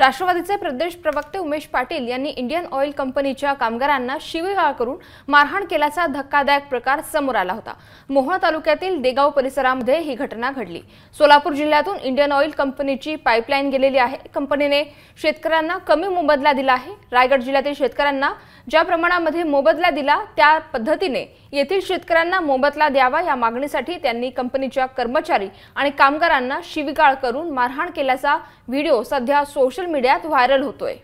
राष्ट्रवादीचे प्रदेश प्रवक्ते उमेश पाटील यांनी इंडियन ऑइल कंपनीच्या कामगारांना शिवीगाळ करून मारहाण केल्याचा धक्कादायक प्रकार समोर आला होता. मोहोळ तालुक्यातील देगाव परिसरामध्ये ही घटना घडली. सोलापूर जिल्ह्यातून इंडियन ऑइल कंपनीची पाईपलाईन गेलेली आहे. कंपनीने शेतकऱ्यांना कमी मोबदला दिला आहे. रायगड जिल्ह्यातील शेतकऱ्यांना ज्या प्रमाणामध्ये मोबदला दिला त्या पद्धतीने येथील शेतकऱ्यांना मोबदला द्यावा या मागणीसाठी त्यांनी कंपनीच्या कर्मचारी आणि कामगारांना शिवीगाळ करून मारहाण केल्याचा व्हिडिओ सध्या सोशल मीडियात व्हायरल होतोय.